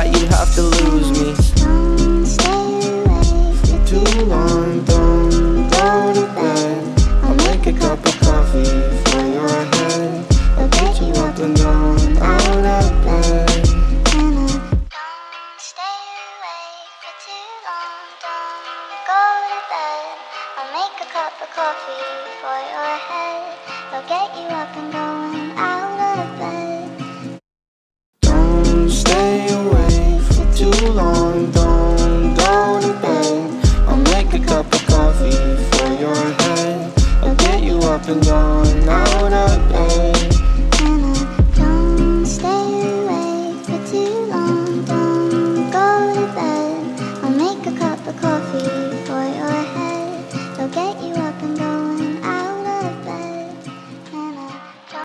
that you'd have to lose me. Don't stay away for too long. Don't go to bed. I'll make a cup of coffee for your head. I'll get you up and out of bed. Go. I'll make a cup of coffee for your head. I'll get you up and going long. Don't go to bed. I'll make a cup of coffee for your head. I'll get you up and going out of.